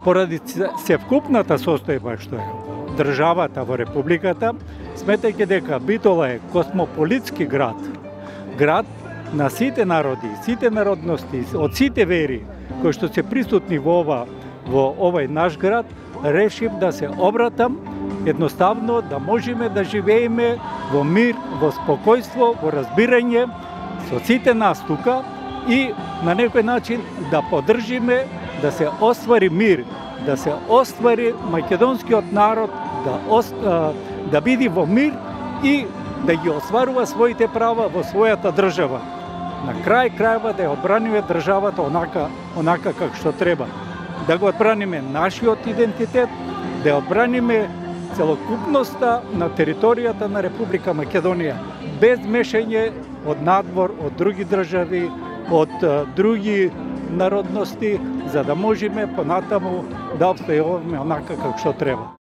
Поради севкупната состојба што е државата во републиката, сметајќи дека Битола е космополитски град, град на сите народи, сите народности, од сите вери кои што се присутни во ова во овој наш град, решив да се обратам едноставно да можеме да живееме во мир, во спокојство, во разбирање со сите нас тука и на некој начин да поддржиме да се оствари мир, да се оствари македонскиот народ да ост, да биде во мир и да ги остварува своите права во својата држава. На крај крајва да ја одбраниме државата онака онака како што треба. Да го одбраниме нашиот идентитет, да ја одбраниме целокупноста на територијата на Република Македонија без мешање од надвор, од други држави, од други народности, за да можеме понатаму да обстојуваме онака како што треба.